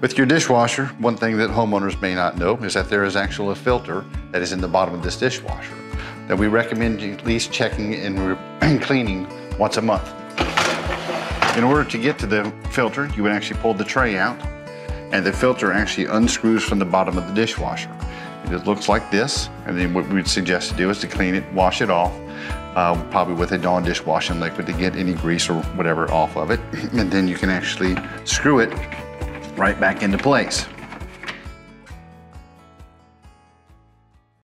With your dishwasher, one thing that homeowners may not know is that there is actually a filter that is in the bottom of this dishwasher that we recommend you at least checking and cleaning once a month. In order to get to the filter, you would actually pull the tray out and the filter actually unscrews from the bottom of the dishwasher. It looks like this, and then what we'd suggest to do is to clean it, wash it off, uh, probably with a Dawn dishwashing liquid to get any grease or whatever off of it, and then you can actually screw it right back into place.